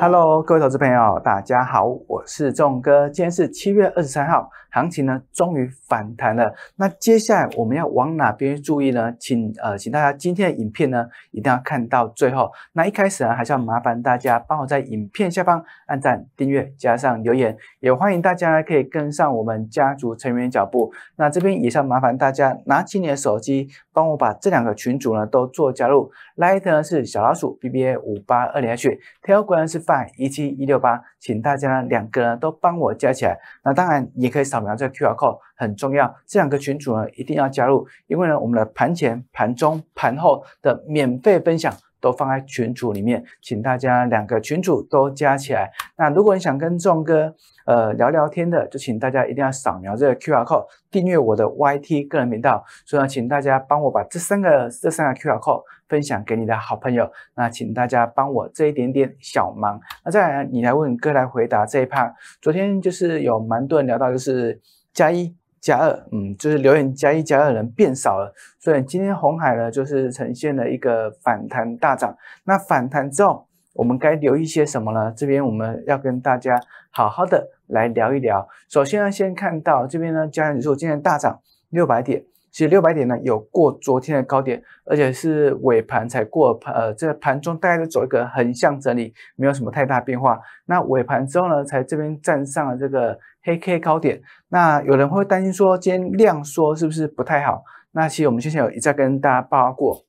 Hello，各位投资朋友，大家好，我是仲哥。今天是七月二十三号，行情呢终于反弹了。那接下来我们要往哪边注意呢？请呃，请大家今天的影片呢一定要看到最后。那一开始呢，还是要麻烦大家帮我在影片下方按赞、订阅、加上留言，也欢迎大家呢可以跟上我们家族成员脚步。那这边也是要麻烦大家拿起你的手机，帮我把这两个群组呢都做加入。Light 呢是小老鼠 BBA 五八二零 H，Telegram 是一七一六八，请大家呢两个呢都帮我加起来。那当然也可以扫描这个 QR code，很重要。这两个群主呢一定要加入，因为呢我们的盘前、盘中、盘后的免费分享都放在群组里面，请大家两个群组都加起来。那如果你想跟仲哥呃聊聊天的，就请大家一定要扫描这个 QR code，订阅我的 YT 个人频道。所以呢，请大家帮我把这三个这三个 QR code。分享给你的好朋友，那请大家帮我这一点点小忙。那再来，你来问哥来回答这一趴。昨天就是有蛮多人聊到，就是加一加二，嗯，就是留言加一加二人变少了。所以今天红海呢，就是呈现了一个反弹大涨。那反弹之后，我们该留意些什么呢？这边我们要跟大家好好的来聊一聊。首先呢，先看到这边呢，加权指数今天大涨六百点。其实六百点呢有过昨天的高点，而且是尾盘才过，呃，这个盘中大概是走一个横向整理，没有什么太大变化。那尾盘之后呢，才这边站上了这个黑 K 高点。那有人会担心说，今天量缩是不是不太好？那其实我们之前有一再跟大家报告过，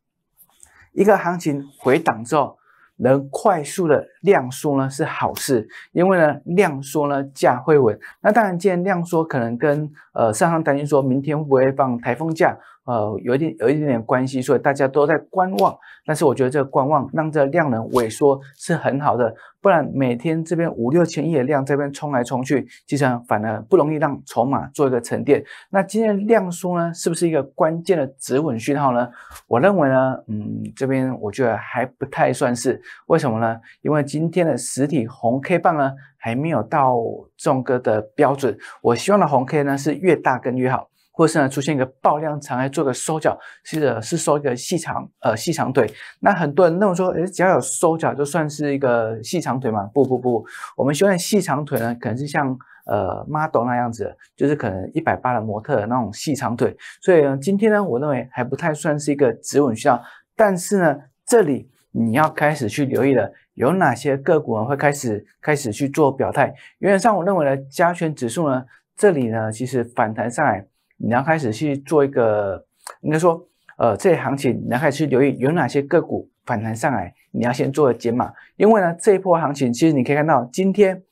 一个行情回档之后。能快速的量缩呢是好事，因为呢量缩呢价会稳。那当然，既然量缩可能跟呃上上担心说明天会不会放台风假。呃，有一点有一点点关系，所以大家都在观望。但是我觉得这个观望让这个量能萎缩是很好的，不然每天这边五六千亿的量这边冲来冲去，其实反而不容易让筹码做一个沉淀。那今天量缩呢，是不是一个关键的止稳讯号呢？我认为呢，嗯，这边我觉得还不太算是。为什么呢？因为今天的实体红 K 棒呢还没有到众哥的标准。我希望的红 K 呢是越大更越好。或是呢出现一个爆量长来做个收脚，是是收一个细长呃细长腿。那很多人认为说，诶只要有收脚就算是一个细长腿嘛？不不不，我们修炼细长腿呢，可能是像呃 model 那样子，就是可能一百八的模特那种细长腿。所以呢，今天呢，我认为还不太算是一个止稳需要。但是呢，这里你要开始去留意了，有哪些个股呢会开始开始去做表态？原则上，我认为呢，加权指数呢，这里呢，其实反弹上来。你要开始去做一个，应该说，呃，这行情你要开始去留意有哪些个股反弹上来，你要先做减码，因为呢，这一波行情其实你可以看到，今天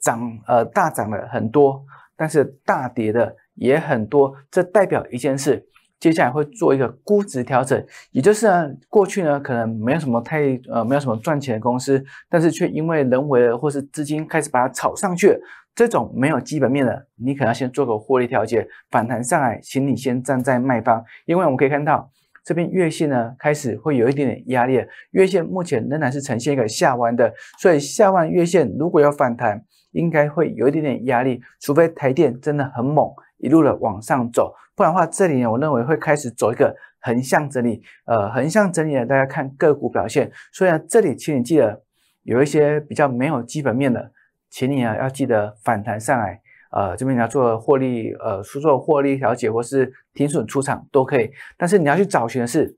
涨呃大涨了很多，但是大跌的也很多，这代表一件事，接下来会做一个估值调整，也就是呢，过去呢可能没有什么太呃没有什么赚钱的公司，但是却因为人为或是资金开始把它炒上去。这种没有基本面的，你可能要先做个获利调节，反弹上来，请你先站在卖方，因为我们可以看到这边月线呢开始会有一点点压力，月线目前仍然是呈现一个下弯的，所以下弯月线如果要反弹，应该会有一点点压力，除非台电真的很猛，一路的往上走，不然的话，这里呢我认为会开始走一个横向整理，呃，横向整理呢，大家看个股表现，所以呢这里请你记得有一些比较没有基本面的。请你啊要记得反弹上来，呃，这边你要做获利，呃，做获利调节或是停损出场都可以。但是你要去找寻的是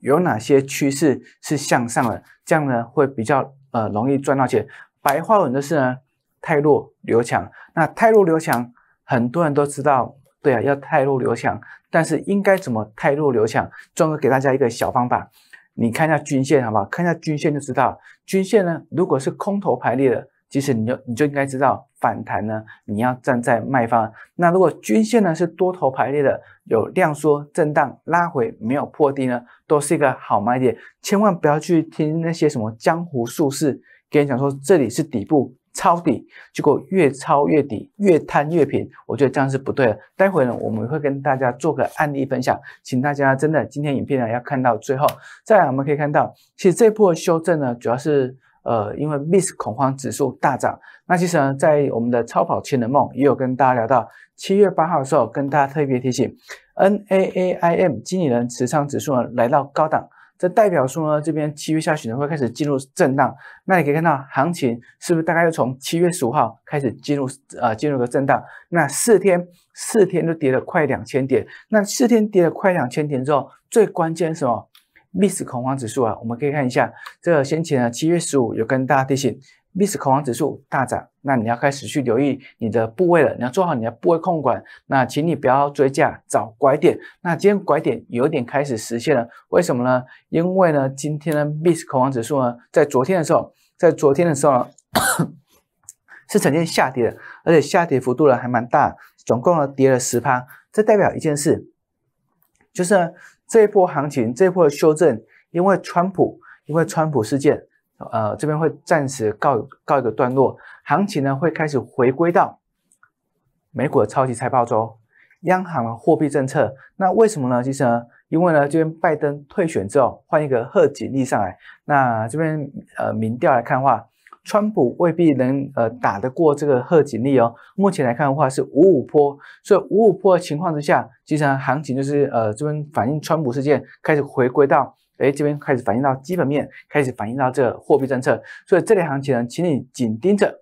有哪些趋势是向上的，这样呢会比较呃容易赚到钱。白话文就是呢，太弱留强。那太弱留强，很多人都知道，对啊，要太弱留强。但是应该怎么太弱留强？专门给大家一个小方法，你看一下均线好不好？看一下均线就知道，均线呢如果是空头排列的。其实你就你就应该知道反弹呢，你要站在卖方。那如果均线呢是多头排列的，有量缩震荡拉回没有破低呢，都是一个好买点。千万不要去听那些什么江湖术士跟你讲说这里是底部抄底，结果越抄越底，越摊越平。我觉得这样是不对的。待会呢我们会跟大家做个案例分享，请大家真的今天影片呢要看到最后。再来我们可以看到，其实这波修正呢主要是。呃，因为 miss 恐慌指数大涨，那其实呢，在我们的超跑千人梦也有跟大家聊到，七月八号的时候跟大家特别提醒，N A A I M 经理人持仓指数呢来到高档，这代表说呢，这边七月下旬呢会开始进入震荡。那你可以看到行情是不是大概就从七月十五号开始进入呃进入个震荡？那四天四天都跌了快两千点。那四天跌了快两千点之后，最关键什么？miss 恐慌指数啊，我们可以看一下，这个先前呢七月十五有跟大家提醒。VIX 恐慌指数大涨，那你要开始去留意你的部位了，你要做好你的部位控管。那请你不要追价找拐点。那今天拐点有点开始实现了，为什么呢？因为呢，今天的 VIX 恐慌指数呢，在昨天的时候，在昨天的时候呢，是呈现下跌的，而且下跌幅度呢还蛮大，总共呢跌了十趴。这代表一件事，就是呢这一波行情，这一波的修正，因为川普，因为川普事件。呃，这边会暂时告告一个段落，行情呢会开始回归到美股的超级财报周，央行的货币政策。那为什么呢？其实呢，因为呢这边拜登退选之后，换一个贺锦丽上来，那这边呃民调来看的话，川普未必能呃打得过这个贺锦丽哦。目前来看的话是五五坡，所以五五坡的情况之下，其实行情就是呃这边反映川普事件开始回归到。哎，这边开始反映到基本面，开始反映到这个货币政策，所以这类行情呢，请你紧盯着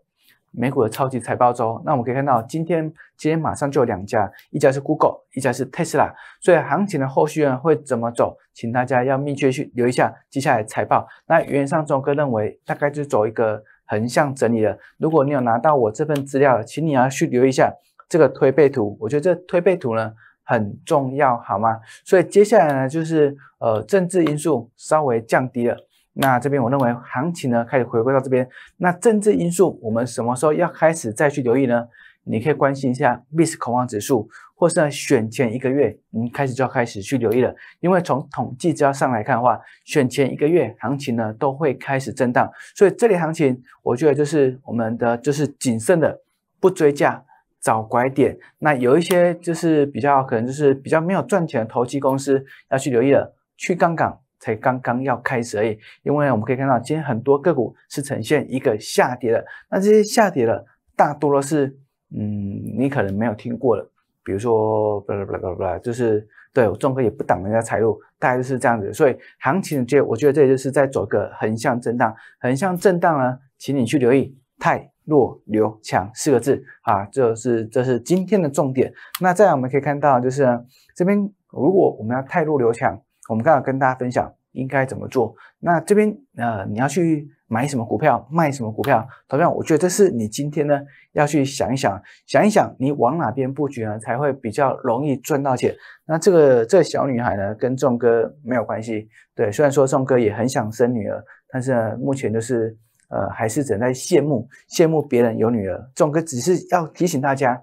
美股的超级财报周。那我们可以看到，今天今天马上就有两家，一家是 Google，一家是 Tesla。所以行情的后续呢会怎么走，请大家要密切去留一下接下来财报。那原上钟哥认为，大概就走一个横向整理了。如果你有拿到我这份资料，请你要去留一下这个推背图。我觉得这推背图呢。很重要，好吗？所以接下来呢，就是呃政治因素稍微降低了。那这边我认为行情呢开始回归到这边。那政治因素我们什么时候要开始再去留意呢？你可以关心一下 VIX 恐慌指数，或是呢选前一个月，你开始就要开始去留意了。因为从统计资料上来看的话，选前一个月行情呢都会开始震荡。所以这里行情，我觉得就是我们的就是谨慎的不追价。找拐点，那有一些就是比较可能就是比较没有赚钱的投机公司要去留意了。去杠杆才刚刚要开始而已，因为我们可以看到今天很多个股是呈现一个下跌的，那这些下跌的大多都是嗯你可能没有听过的，比如说不不不不就是对我钟哥也不挡人家财路，大概就是这样子。所以行情就我觉得这就是在走个横向震荡，横向震荡呢，请你去留意太。弱留强四个字啊，这是这是今天的重点。那再来我们可以看到，就是这边如果我们要太弱留强，我们刚刚跟大家分享应该怎么做。那这边呃，你要去买什么股票，卖什么股票？同样，我觉得这是你今天呢要去想一想，想一想你往哪边布局呢，才会比较容易赚到钱。那这个这个小女孩呢，跟仲哥没有关系。对，虽然说仲哥也很想生女儿，但是呢，目前就是。呃，还是正在羡慕羡慕别人有女儿。总哥只是要提醒大家，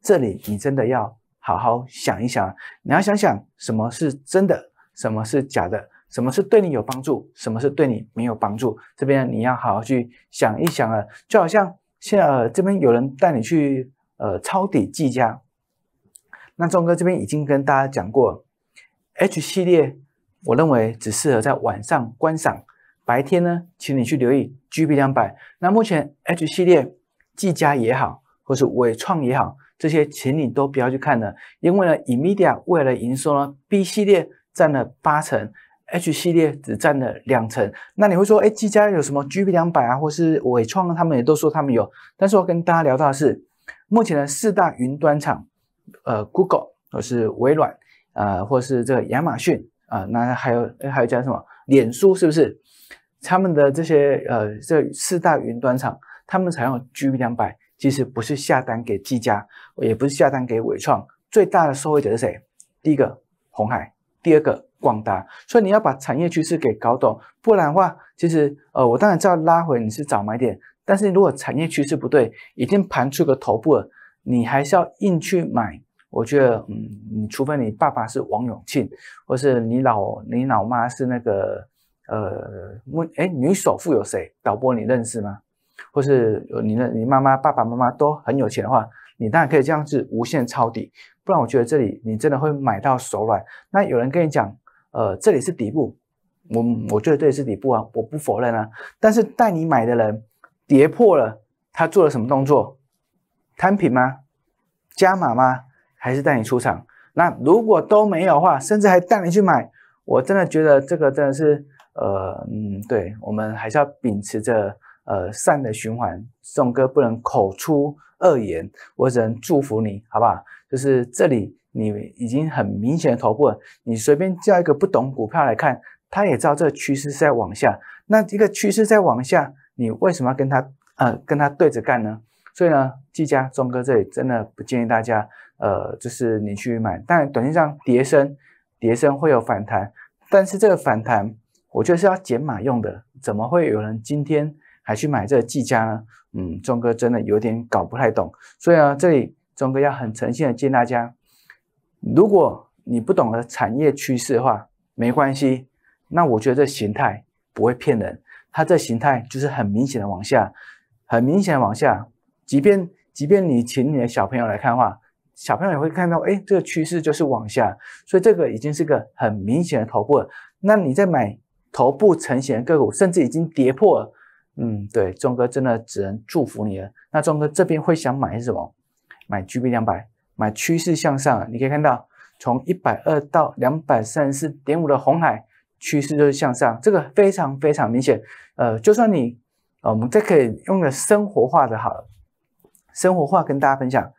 这里你真的要好好想一想，你要想想什么是真的，什么是假的，什么是对你有帮助，什么是对你没有帮助。这边你要好好去想一想了。就好像现在呃这边有人带你去呃抄底技嘉，那钟哥这边已经跟大家讲过，H 系列，我认为只适合在晚上观赏。白天呢，请你去留意 GB 两百。那目前 H 系列、技嘉也好，或是伟创也好，这些请你都不要去看了，因为呢，Emedia 为了营收呢，B 系列占了八成，H 系列只占了两成。那你会说，哎，技嘉有什么 GB 两百啊，或是伟创，他们也都说他们有。但是我跟大家聊到的是，目前的四大云端厂，呃，Google 或是微软，呃，或是这个亚马逊啊，那还有还有叫什么？脸书是不是？他们的这些呃，这四大云端厂，他们采用 GB 两百，其实不是下单给技嘉，也不是下单给伟创，最大的受惠者是谁？第一个红海，第二个广达。所以你要把产业趋势给搞懂，不然的话，其实呃，我当然知道拉回你是早买点，但是如果产业趋势不对，已经盘出个头部了，你还是要硬去买。我觉得，嗯，你除非你爸爸是王永庆，或是你老你老妈是那个。呃，问哎，女首富有谁？导播你认识吗？或是你的你妈妈、爸爸妈妈都很有钱的话，你当然可以这样子无限抄底。不然，我觉得这里你真的会买到手软。那有人跟你讲，呃，这里是底部，我我觉得这里是底部啊，我不否认啊。但是带你买的人跌破了，他做了什么动作？摊平吗？加码吗？还是带你出场？那如果都没有的话，甚至还带你去买。我真的觉得这个真的是，呃，嗯，对我们还是要秉持着呃善的循环。宋哥不能口出恶言，我只能祝福你，好不好？就是这里你已经很明显的头部了，你随便叫一个不懂股票来看，他也知道这个趋势是在往下。那一个趋势在往下，你为什么要跟他呃跟他对着干呢？所以呢，技嘉钟哥这里真的不建议大家，呃，就是你去买。但短线上跌升，跌升会有反弹，但是这个反弹，我觉得是要减码用的。怎么会有人今天还去买这个技嘉呢？嗯，钟哥真的有点搞不太懂。所以呢，这里钟哥要很诚信的建议大家，如果你不懂得产业趋势的话，没关系。那我觉得这形态不会骗人，它这形态就是很明显的往下，很明显的往下。即便即便你请你的小朋友来看的话，小朋友也会看到，哎，这个趋势就是往下，所以这个已经是个很明显的头部了。那你在买头部成型的个股，甚至已经跌破了，嗯，对，钟哥真的只能祝福你了。那钟哥这边会想买什么？买 GB 两百，买趋势向上。你可以看到，从一百二到两百三十四点五的红海趋势就是向上，这个非常非常明显。呃，就算你，呃，我们再可以用个生活化的好。生活化跟大家分享，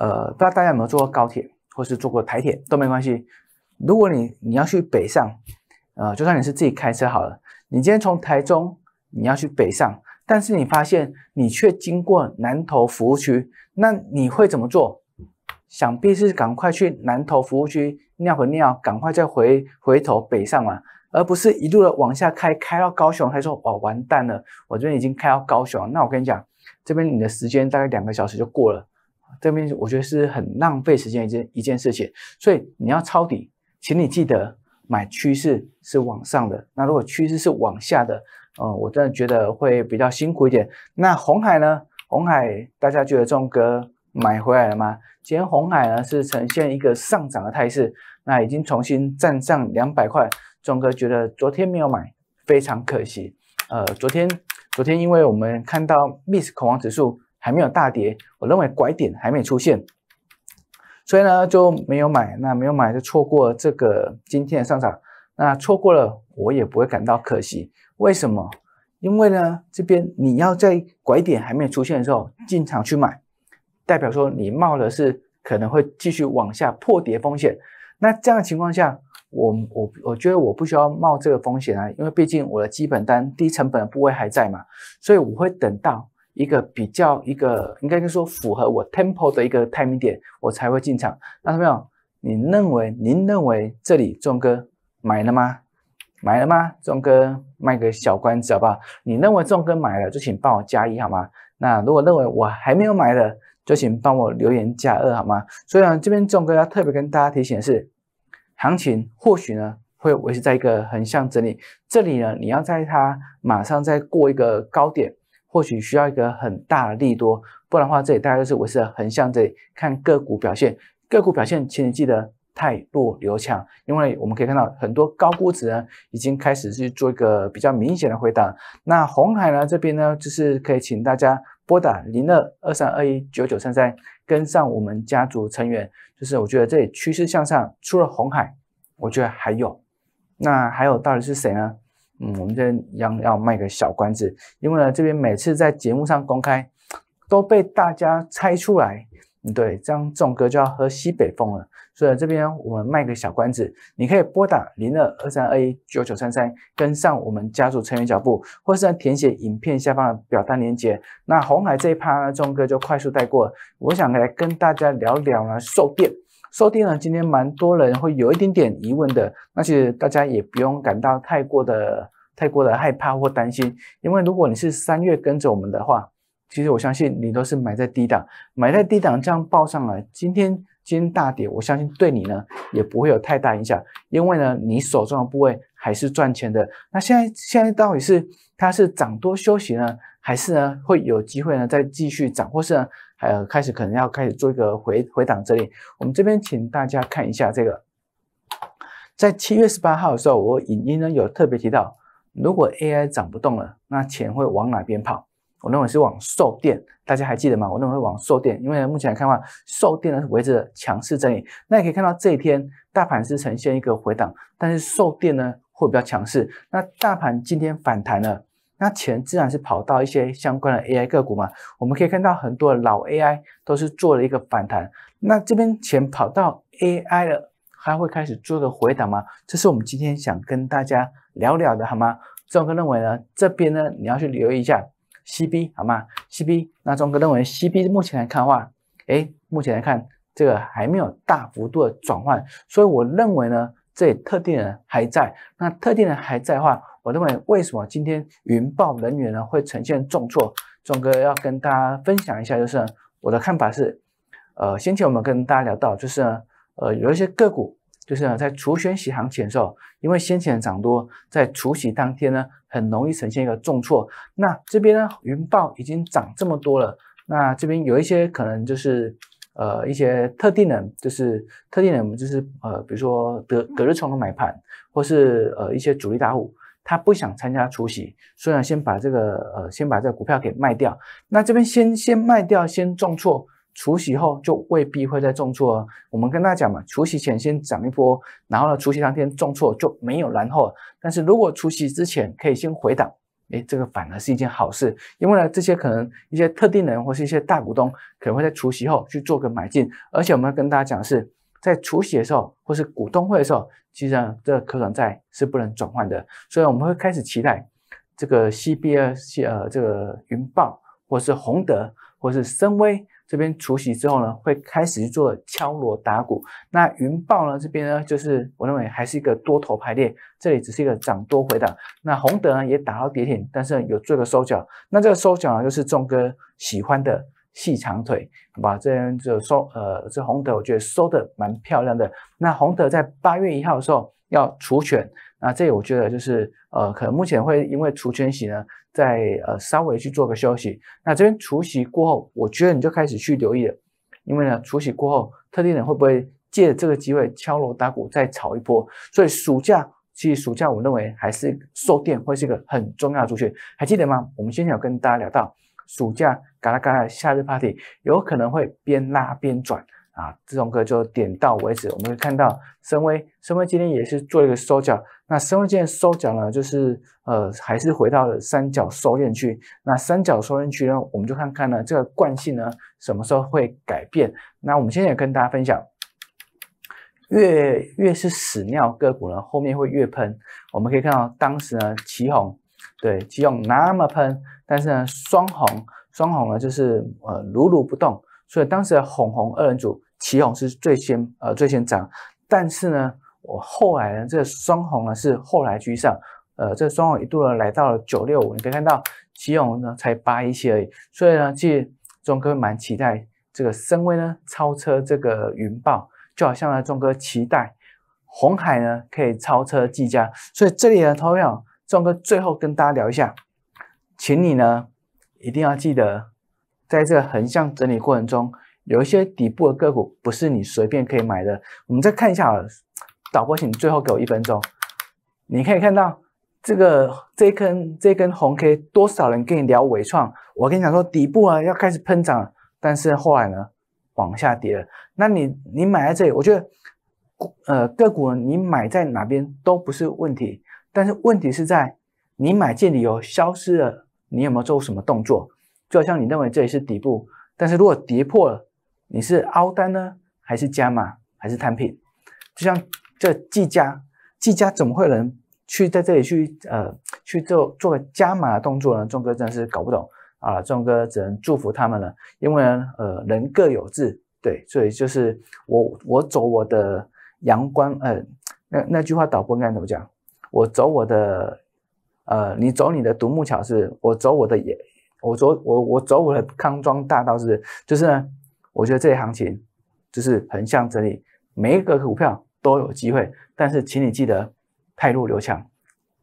呃，不知道大家有没有坐过高铁，或是坐过台铁都没关系。如果你你要去北上，呃，就算你是自己开车好了，你今天从台中你要去北上，但是你发现你却经过南投服务区，那你会怎么做？想必是赶快去南投服务区尿个尿，赶快再回回头北上嘛，而不是一路的往下开，开到高雄，他说哦完蛋了，我这边已经开到高雄，那我跟你讲。这边你的时间大概两个小时就过了，这边我觉得是很浪费时间一件一件事情，所以你要抄底，请你记得买趋势是往上的，那如果趋势是往下的，嗯，我真的觉得会比较辛苦一点。那红海呢？红海大家觉得中哥买回来了吗？今天红海呢是呈现一个上涨的态势，那已经重新站上两百块，中哥觉得昨天没有买，非常可惜。呃，昨天。昨天，因为我们看到 Miss 恐慌指数还没有大跌，我认为拐点还没出现，所以呢就没有买。那没有买就错过这个今天的上涨。那错过了，我也不会感到可惜。为什么？因为呢，这边你要在拐点还没有出现的时候进场去买，代表说你冒的是可能会继续往下破跌风险。那这样的情况下，我我我觉得我不需要冒这个风险啊，因为毕竟我的基本单低成本的部位还在嘛，所以我会等到一个比较一个应该说符合我 tempo 的一个 timing 点，我才会进场。那没有？你认为您认为这里钟哥买了吗？买了吗？钟哥卖个小关子好不好？你认为钟哥买了就请帮我加一好吗？那如果认为我还没有买的，就请帮我留言加二好吗？所以呢，这边钟哥要特别跟大家提醒的是。行情或许呢会维持在一个横向整理，这里呢你要在它马上再过一个高点，或许需要一个很大的利多，不然的话这里大概就是维持横向这里看个股表现，个股表现请你记得太弱留强，因为我们可以看到很多高估值呢已经开始去做一个比较明显的回档，那红海呢这边呢就是可以请大家拨打零二二三二一九九三三。跟上我们家族成员，就是我觉得这里趋势向上，除了红海，我觉得还有，那还有到底是谁呢？嗯，我们这边要要卖个小关子，因为呢这边每次在节目上公开，都被大家猜出来，对，这样这种歌就要喝西北风了。所以这边我们卖个小关子，你可以拨打零二二三二一九九三三，跟上我们家族成员脚步，或是填写影片下方的表单链接。那红海这一趴呢，钟哥就快速带过。我想来跟大家聊聊呢，售电，售电呢，今天蛮多人会有一点点疑问的，那其实大家也不用感到太过的太过的害怕或担心，因为如果你是三月跟着我们的话，其实我相信你都是买在低档，买在低档这样报上来，今天。今天大跌，我相信对你呢也不会有太大影响，因为呢你手中的部位还是赚钱的。那现在现在到底是它是涨多休息呢，还是呢会有机会呢再继续涨，或是呢呃开始可能要开始做一个回回档这里？我们这边请大家看一下这个，在七月十八号的时候，我影音呢有特别提到，如果 AI 涨不动了，那钱会往哪边跑？我认为是往售电，大家还记得吗？我认为往售电，因为目前来看的话，售电呢是维持着强势整理。那也可以看到这一天大盘是呈现一个回档，但是售电呢会比较强势。那大盘今天反弹了，那钱自然是跑到一些相关的 AI 个股嘛。我们可以看到很多的老 AI 都是做了一个反弹，那这边钱跑到 AI 了。它会开始做个回档吗？这是我们今天想跟大家聊聊的，好吗？钟哥认为呢，这边呢你要去留意一下 CB，好吗？CB，那钟哥认为 CB 目前来看的话，哎，目前来看这个还没有大幅度的转换，所以我认为呢，这特定人还在。那特定人还在的话，我认为为什么今天云豹人员呢会呈现重挫？钟哥要跟大家分享一下，就是我的看法是，呃，先前我们跟大家聊到，就是。呃，有一些个股就是呢，在除权息行情的时候，因为先前涨多，在除息当天呢，很容易呈现一个重挫。那这边呢，云豹已经涨这么多了，那这边有一些可能就是呃一些特定人，就是特定人，就是呃比如说隔隔日冲的买盘，或是呃一些主力大户，他不想参加除息，所以呢，先把这个呃先把这个股票给卖掉。那这边先先卖掉，先重挫。除夕后就未必会再重挫。我们跟大家讲嘛，除夕前先涨一波，然后呢，除夕当天重挫就没有然后了。但是如果除夕之前可以先回档，哎，这个反而是一件好事，因为呢，这些可能一些特定人或是一些大股东可能会在除夕后去做个买进。而且我们要跟大家讲的是，在除夕的时候或是股东会的时候，其实这个可转债是不能转换的。所以我们会开始期待这个 CBA 呃这个云豹或是宏德或是深威。这边除息之后呢，会开始去做敲锣打鼓。那云豹呢，这边呢，就是我认为还是一个多头排列，这里只是一个涨多回档。那宏德呢，也打到跌停，但是有做个收脚。那这个收脚呢，就是众哥喜欢的细长腿，好吧？这边就收，呃，这宏德我觉得收的蛮漂亮的。那宏德在八月一号的时候要除权，那这里我觉得就是，呃，可能目前会因为除权息呢。在呃稍微去做个休息，那这边除夕过后，我觉得你就开始去留意了，因为呢除夕过后，特定人会不会借这个机会敲锣打鼓再炒一波？所以暑假其实暑假我认为还是售电会是一个很重要的族群，还记得吗？我们先前有跟大家聊到，暑假嘎啦嘎啦夏日 party 有可能会边拉边转。啊，这种歌就点到为止。我们会看到深威，深威今天也是做一个收脚。那深威今天收脚呢，就是呃，还是回到了三角收敛区。那三角收敛区呢，我们就看看呢，这个惯性呢，什么时候会改变？那我们现在也跟大家分享，越越是屎尿个股呢，后面会越喷。我们可以看到当时呢，旗红对旗红那么喷，但是呢，双红双红呢，就是呃，如如不动。所以当时的红红二人组。旗红是最先呃最先涨，但是呢，我后来呢，这个双红呢是后来居上，呃，这个双红一度呢来到了九六五，你可以看到旗红呢才八一七而已，所以呢，其实钟哥蛮期待这个深威呢超车这个云豹，就好像呢钟哥期待红海呢可以超车技嘉，所以这里呢，同样钟哥最后跟大家聊一下，请你呢一定要记得，在这个横向整理过程中。有一些底部的个股不是你随便可以买的。我们再看一下啊，导播，请最后给我一分钟。你可以看到这个这根这根红 K，多少人跟你聊伟创？我跟你讲说底部啊要开始喷涨，但是后来呢往下跌了。那你你买在这里，我觉得呃个股你买在哪边都不是问题，但是问题是在你买进理由消失了，你有没有做什么动作？就好像你认为这里是底部，但是如果跌破了。你是凹单呢，还是加码，还是摊平？就像这技嘉，技嘉怎么会有人去在这里去呃去做做个加码的动作呢？钟哥真的是搞不懂啊！钟哥只能祝福他们了，因为呢呃人各有志，对，所以就是我我走我的阳光，呃那那句话导播应该怎么讲？我走我的呃，你走你的独木桥是，我走我的也，我走我我走我的康庄大道是，就是呢。我觉得这一行情就是横向整理，每一个股票都有机会，但是请你记得太弱留强，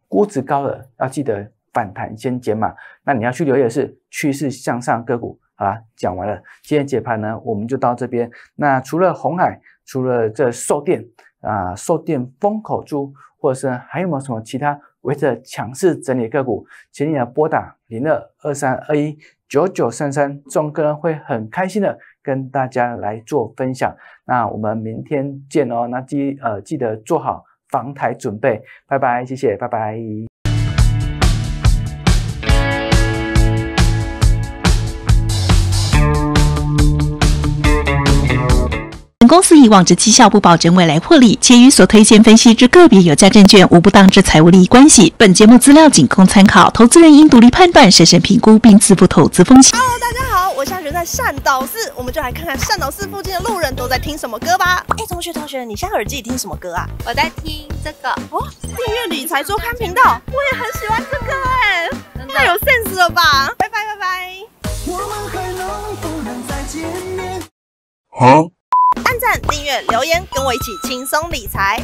估值高的要记得反弹先减码。那你要去留意的是趋势向上个股。好啦，讲完了，今天解盘呢我们就到这边。那除了红海，除了这售电啊，售电风口猪，或者是还有没有什么其他围着强势整理个股，请你呢拨打零二二三二一九九三三，钟哥呢会很开心的跟大家来做分享。那我们明天见哦，那记呃记得做好防台准备，拜拜，谢谢，拜拜。本公司以往之绩效不保证未来获利，且与所推荐分析之个别有价证券无不当之财务利益关系。本节目资料仅供参考，投资人应独立判断、审慎评估并自负投资风险。Hello，大家好，我现在人在善导寺，我们就来看看善导寺附近的路人都在听什么歌吧。哎，同学同学，你现在耳机里听什么歌啊？我在听这个哦，订阅理财周刊频道，我也很喜欢这个哎，太有 sense 了吧！拜拜拜拜。我们还能不能再见面？好。按赞、订阅、留言，跟我一起轻松理财。